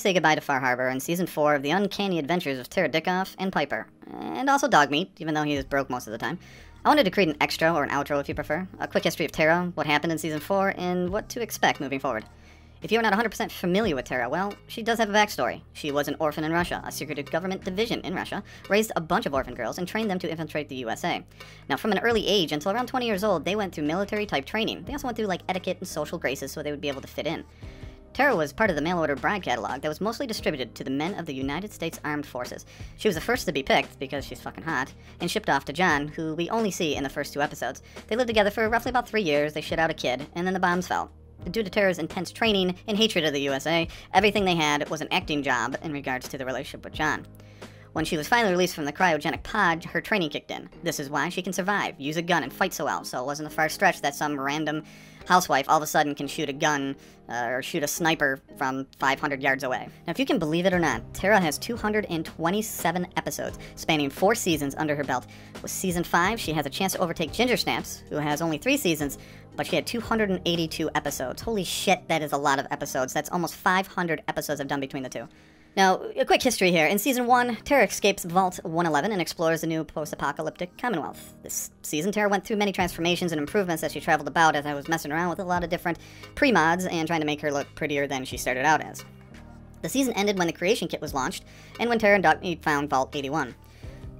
say goodbye to Far Harbor in season 4 of The Uncanny Adventures of Tara Dickoff and Piper. And also Dogmeat, even though he is broke most of the time. I wanted to create an extra, or an outro if you prefer. A quick history of Tara, what happened in season 4, and what to expect moving forward. If you're not 100% familiar with Tara, well, she does have a backstory. She was an orphan in Russia, a secret government division in Russia, raised a bunch of orphan girls, and trained them to infiltrate the USA. Now, from an early age until around 20 years old, they went through military type training. They also went through like etiquette and social graces so they would be able to fit in. Tara was part of the mail order bride catalog that was mostly distributed to the men of the United States Armed Forces. She was the first to be picked, because she's fucking hot, and shipped off to John, who we only see in the first two episodes. They lived together for roughly about three years, they shit out a kid, and then the bombs fell. Due to Tara's intense training and hatred of the USA, everything they had was an acting job in regards to the relationship with John. When she was finally released from the cryogenic pod, her training kicked in. This is why she can survive, use a gun, and fight so well, so it wasn't a far stretch that some random housewife all of a sudden can shoot a gun uh, or shoot a sniper from 500 yards away. Now, if you can believe it or not, Tara has 227 episodes, spanning four seasons under her belt. With season 5, she has a chance to overtake Ginger Snaps, who has only three seasons, but she had 282 episodes. Holy shit, that is a lot of episodes. That's almost 500 episodes I've done between the two. Now, a quick history here. In Season 1, Tara escapes Vault 111 and explores the new post-apocalyptic Commonwealth. This season, Tara went through many transformations and improvements as she traveled about as I was messing around with a lot of different pre-mods and trying to make her look prettier than she started out as. The season ended when the Creation Kit was launched, and when Tara and Dogmeat found Vault 81.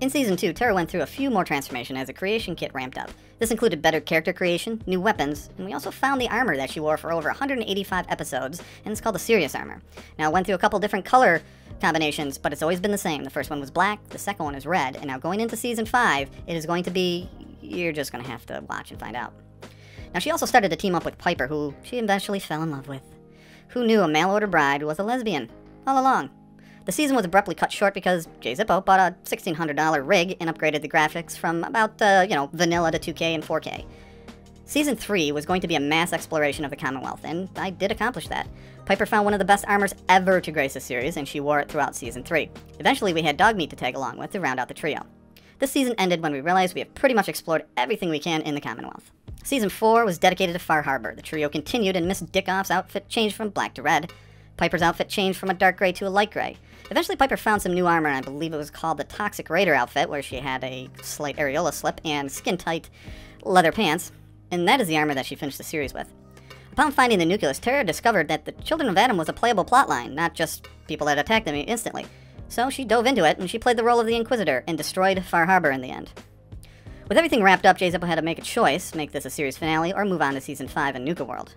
In Season 2, Tara went through a few more transformations as the Creation Kit ramped up. This included better character creation, new weapons, and we also found the armor that she wore for over 185 episodes, and it's called the Sirius armor. Now, it went through a couple different color combinations, but it's always been the same. The first one was black, the second one is red, and now going into Season 5, it is going to be... you're just going to have to watch and find out. Now, she also started to team up with Piper, who she eventually fell in love with. Who knew a mail-order bride was a lesbian? All along. The season was abruptly cut short because Jay Zippo bought a $1,600 rig and upgraded the graphics from about, uh, you know, vanilla to 2K and 4K. Season 3 was going to be a mass exploration of the Commonwealth, and I did accomplish that. Piper found one of the best armors ever to grace the series, and she wore it throughout Season 3. Eventually, we had Dogmeat to tag along with to round out the trio. This season ended when we realized we have pretty much explored everything we can in the Commonwealth. Season 4 was dedicated to Far Harbor. The trio continued, and Miss Dickoff's outfit changed from black to red. Piper's outfit changed from a dark gray to a light gray. Eventually, Piper found some new armor, and I believe it was called the Toxic Raider outfit, where she had a slight areola slip and skin-tight leather pants, and that is the armor that she finished the series with. Upon finding the nucleus, Tara discovered that the Children of Atom was a playable plotline, not just people that attacked them instantly. So she dove into it, and she played the role of the Inquisitor, and destroyed Far Harbor in the end. With everything wrapped up, Jay Zippo had to make a choice, make this a series finale, or move on to Season 5 in Nuka World.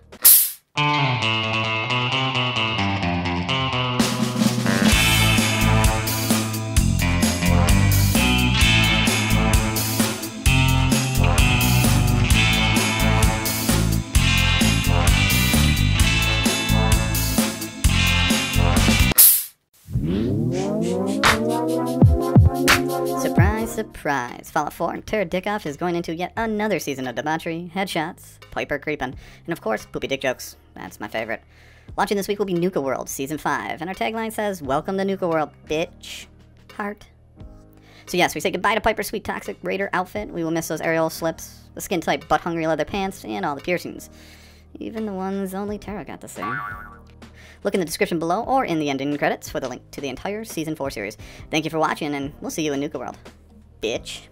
Surprise. Fallout 4 and Tara Dickoff is going into yet another season of debauchery, headshots, Piper creeping, and of course, poopy dick jokes. That's my favorite. Launching this week will be Nuka World Season 5, and our tagline says, Welcome to Nuka World, bitch. Heart. So yes, we say goodbye to Piper's sweet toxic raider outfit. We will miss those aerial slips, the skin-tight butt-hungry leather pants, and all the piercings. Even the ones only Tara got to see. Look in the description below or in the ending credits for the link to the entire Season 4 series. Thank you for watching, and we'll see you in Nuka World. Bitch.